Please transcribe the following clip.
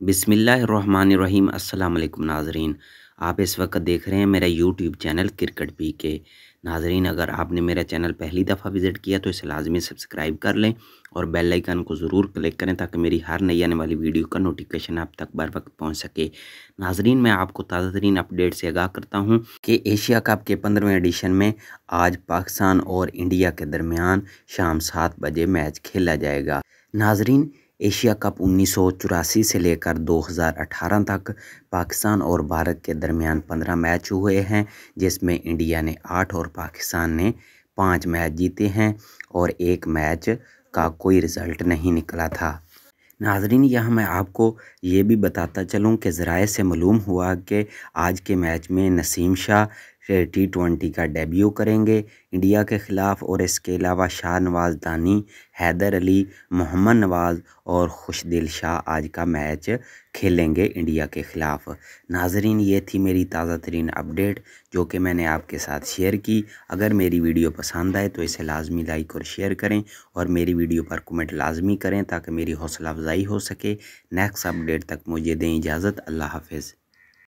बिसमीम अल्लाम नाजरीन। आप इस वक्त देख रहे हैं मेरा यूट्यूब चैनल क्रिकेट पी के नाजरीन, अगर आपने मेरा चैनल पहली दफ़ा विज़िट किया तो इसे लाजमी सब्सक्राइब कर लें और बेल आइकन को ज़रूर क्लिक करें ताकि मेरी हर नई आने वाली वीडियो का नोटिफिकेशन आप तक बर वक्त पहुँच सके। नाजरीन, मैं आपको ताज़ा तरीन अपडेट से आगाह करता हूँ कि एशिया कप के पंद्रहवें एडिशन में आज पाकिस्तान और इंडिया के दरमियान शाम सात बजे मैच खेला जाएगा। नाजरीन एशिया कप उन्नीस सौ चौरासी से लेकर 2018 तक पाकिस्तान और भारत के दरमियान 15 मैच हुए हैं, जिसमें इंडिया ने आठ और पाकिस्तान ने पाँच मैच जीते हैं और एक मैच का कोई रिज़ल्ट नहीं निकला था। नाजरीन, यहाँ मैं आपको ये भी बताता चलूँ कि ज़राए से मालूम हुआ कि आज के मैच में नसीम शाह टी ट्वेंटी का डेब्यू करेंगे इंडिया के ख़िलाफ़ और इसके अलावा शाह नवाज़ दानी, हैदर अली, मोहम्मद नवाज़ और खुशदिल शाह आज का मैच खेलेंगे इंडिया के ख़िलाफ़। नाजरीन, ये थी मेरी ताज़ा तरीन अपडेट जो कि मैंने आपके साथ शेयर की। अगर मेरी वीडियो पसंद आए तो इसे लाजमी लाइक और शेयर करें और मेरी वीडियो पर कमेंट लाजमी करें ताकि मेरी हौसला अफजाई हो सके। नेक्स्ट अपडेट तक मुझे दें इजाज़त, अल्लाह हाफिज़।